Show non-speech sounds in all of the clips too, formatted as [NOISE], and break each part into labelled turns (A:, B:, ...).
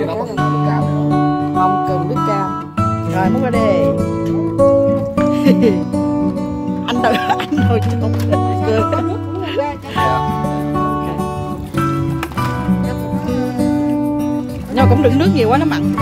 A: vậy nó bắt cần cam
B: này không?
A: Không cần nước cam. Rồi múc ra đi. [LAUGHS] Anh tự [LAUGHS] anh ngồi trong cười Nhưng cũng đựng nước nhiều quá nó mặn.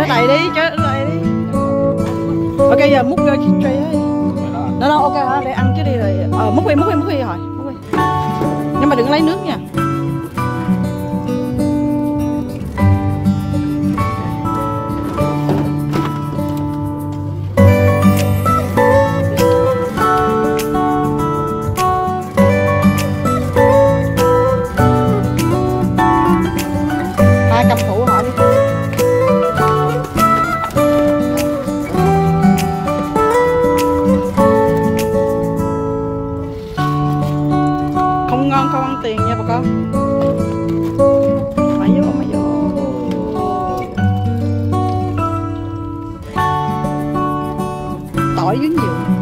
A: Trở lại đi trở lại đi. Ok, giờ múc ra tray ấy. Đó đâu ok hả để ăn chứ đi rồi. Ờ múc đi múc đi múc đi thôi múc đi. Nhưng mà đừng lấy nước nha. Hai cầm thủ. Không ngon không ăn tiền nha bà con. Mày vô vô. Tỏi với nhiều.